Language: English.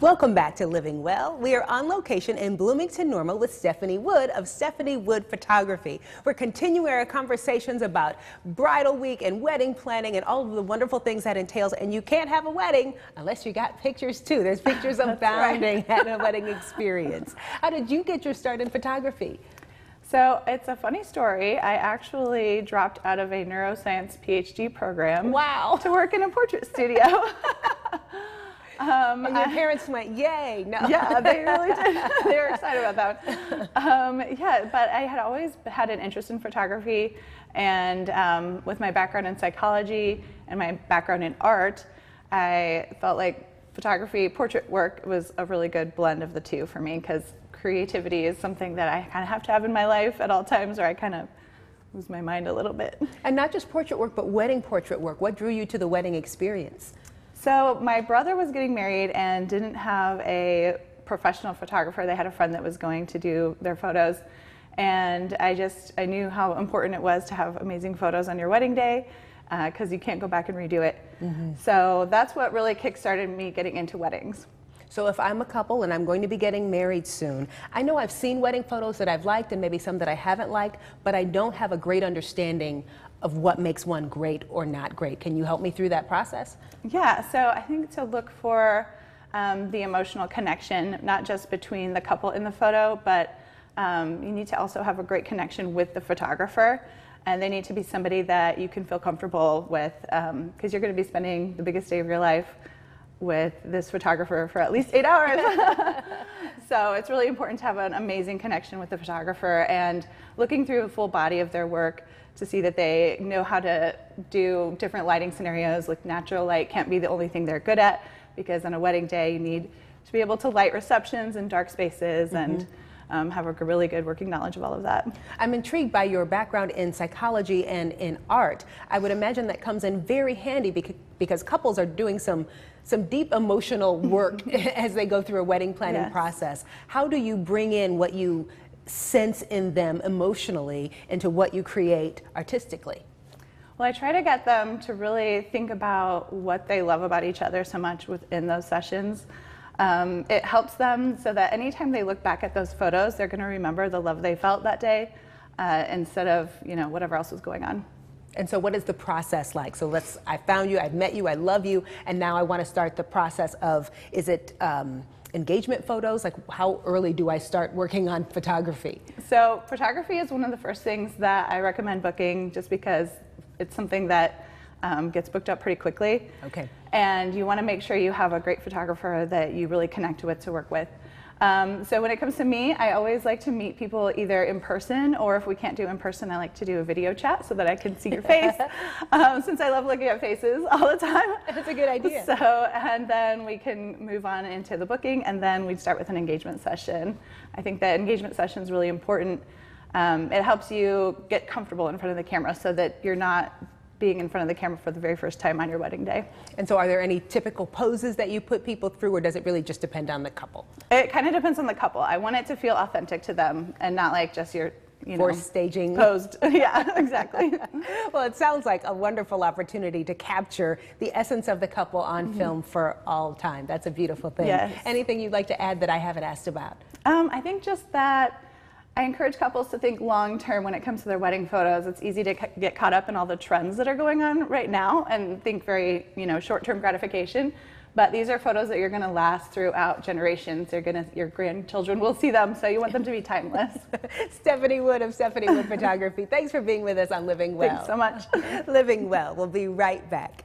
Welcome back to Living Well. We are on location in Bloomington Normal with Stephanie Wood of Stephanie Wood Photography. We're continuing our conversations about bridal week and wedding planning and all of the wonderful things that entails. And you can't have a wedding unless you got pictures too. There's pictures abounding right. at a wedding experience. How did you get your start in photography? So it's a funny story. I actually dropped out of a neuroscience PhD program. Wow. To work in a portrait studio. Um, and your I, parents went, yay. No. Yeah, they really did. they were excited about that. Um, yeah, but I had always had an interest in photography. And um, with my background in psychology and my background in art, I felt like photography, portrait work was a really good blend of the two for me because creativity is something that I kind of have to have in my life at all times or I kind of lose my mind a little bit. And not just portrait work, but wedding portrait work. What drew you to the wedding experience? So my brother was getting married and didn't have a professional photographer. They had a friend that was going to do their photos. And I just, I knew how important it was to have amazing photos on your wedding day because uh, you can't go back and redo it. Mm-hmm. So that's what really kickstarted me getting into weddings. So if I'm a couple and I'm going to be getting married soon, I know I've seen wedding photos that I've liked and maybe some that I haven't liked, but I don't have a great understanding of what makes one great or not great. Can you help me through that process? Yeah, so I think to look for um, the emotional connection, not just between the couple in the photo, but um, you need to also have a great connection with the photographer. And they need to be somebody that you can feel comfortable with because um, you're going to be spending the biggest day of your life with this photographer for at least eight hours. so it's really important to have an amazing connection with the photographer and looking through the full body of their work to see that they know how to do different lighting scenarios. Like natural light can't be the only thing they're good at because on a wedding day you need to be able to light receptions and dark spaces mm-hmm. and um, have a really good working knowledge of all of that. I'm intrigued by your background in psychology and in art. I would imagine that comes in very handy because, because couples are doing some some deep emotional work as they go through a wedding planning yes. process. How do you bring in what you sense in them emotionally into what you create artistically? Well, I try to get them to really think about what they love about each other so much within those sessions. Um, it helps them so that anytime they look back at those photos, they're going to remember the love they felt that day uh, instead of you know whatever else was going on. And so, what is the process like? So, let's. I found you. I've met you. I love you. And now I want to start the process of. Is it um, engagement photos? Like, how early do I start working on photography? So, photography is one of the first things that I recommend booking, just because it's something that um, gets booked up pretty quickly. Okay. And you want to make sure you have a great photographer that you really connect with to work with. Um, so when it comes to me, I always like to meet people either in person or if we can't do in person, I like to do a video chat so that I can see your face um, since I love looking at faces all the time. That's a good idea. So, and then we can move on into the booking and then we'd start with an engagement session. I think that engagement session is really important. Um, it helps you get comfortable in front of the camera so that you're not being in front of the camera for the very first time on your wedding day. And so, are there any typical poses that you put people through, or does it really just depend on the couple? It kind of depends on the couple. I want it to feel authentic to them and not like just your you know, for staging posed. yeah, exactly. well, it sounds like a wonderful opportunity to capture the essence of the couple on mm-hmm. film for all time. That's a beautiful thing. Yes. Anything you'd like to add that I haven't asked about? Um, I think just that I encourage couples to think long term when it comes to their wedding photos. It's easy to get caught up in all the trends that are going on right now and think very, you know, short term gratification. But these are photos that you're going to last throughout generations. You're to, your grandchildren will see them, so you want them to be timeless. Stephanie Wood of Stephanie Wood Photography. Thanks for being with us on Living Well. Thanks so much. Living Well. We'll be right back.